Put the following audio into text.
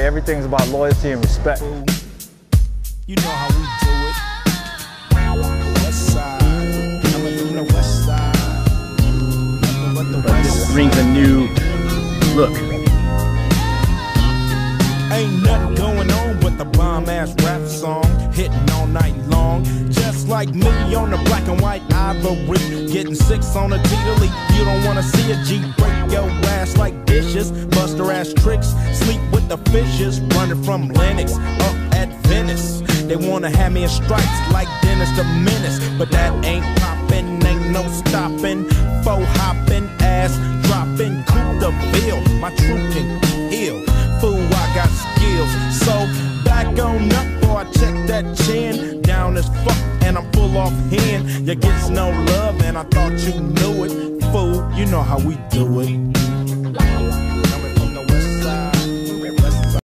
Everything's about loyalty and respect. You know how we do it. West side, coming from the west side. Nothing but the But west this brings a new look. Ain't nothing going on but the bomb ass rap song hitting all night long. Just like me on the black and white ivory, getting six on a. You don't wanna see a G break your ass like dishes, her ass tricks, sleep with the fishes, running from Lennox up at Venice. They wanna have me in stripes like Dennis the Menace, but that ain't poppin', ain't no stopping. Faux hopping, ass dropping, coup the bill. My truth can heal. Fool, I got skills. So back on up, boy, I check that chin. Down as fuck, and I'm full off hand. You gets no love, and I thought you knew it. Fool, you know how we do it.